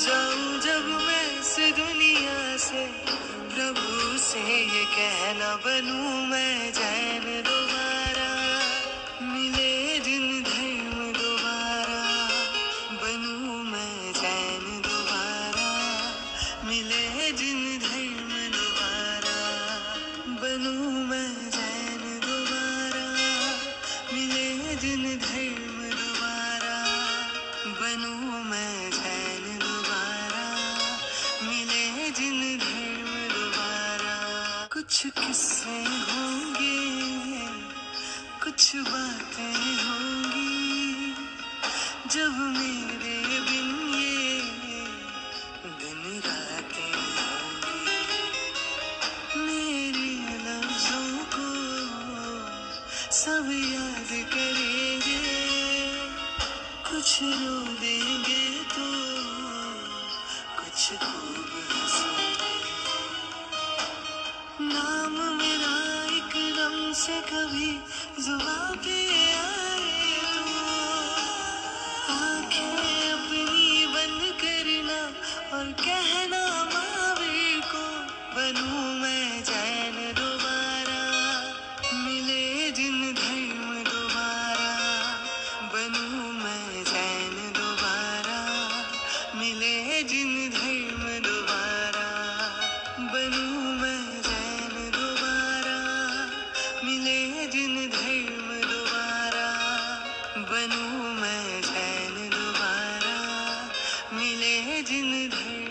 जाऊँ जब मैं इस दुनिया से। प्रभु से ये कहना बनूं मैं जैन दोबारा। मिले जिन धर्म दोबारा, बनूं मैं जैन दोबारा। मिले जिन धर्म बनूं मैं जैन दोबारा। मिले जिन धर्म दोबारा। कुछ किस्से होंगे, कुछ बातें होंगी। जब मेरे बिन ये दिन रातें होंगी। मेरे लफ्जों को सब याद करेंगे। कुछ रो देंगे तो कुछ खूब नाम मेरा एक दम से कभी जुबा पे आए तो। आँखें अपनी बंद करना और कहना महावीर को बनू मैं जिन धर्म दोबारा, बनू मैं जैन दोबारा, मिले जिन धर्म दोबारा, बनू मैं जैन दोबारा, मिले जिन धर्म